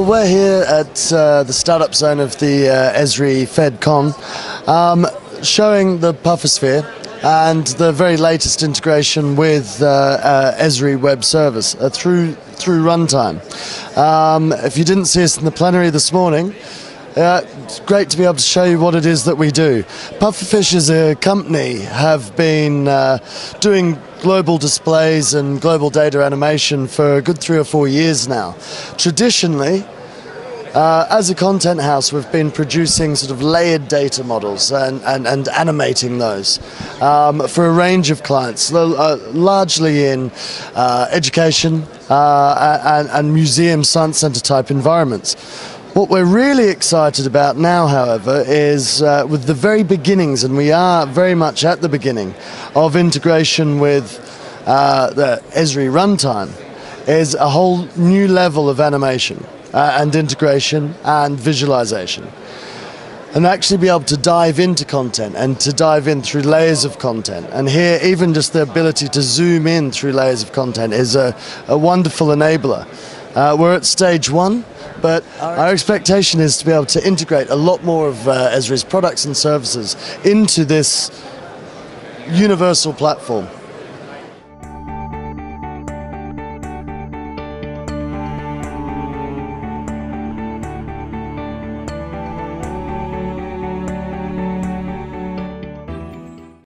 We're here at uh, the startup zone of the uh, Esri FedCon, um, showing the Puffersphere and the very latest integration with uh, uh, Esri Web Service uh, through through runtime. Um, if you didn't see us in the plenary this morning, uh, it's great to be able to show you what it is that we do. Pufferfish as a company have been uh, doing global displays and global data animation for a good three or four years now. Traditionally, uh, as a content house, we've been producing sort of layered data models and, and, and animating those um, for a range of clients, uh, largely in uh, education uh, and, and museum science center type environments. What we're really excited about now, however, is uh, with the very beginnings, and we are very much at the beginning of integration with uh, the Esri runtime, is a whole new level of animation uh, and integration and visualization. And actually be able to dive into content and to dive in through layers of content. And here, even just the ability to zoom in through layers of content is a, a wonderful enabler. Uh, we're at stage one. But our expectation is to be able to integrate a lot more of uh, Esri's products and services into this universal platform.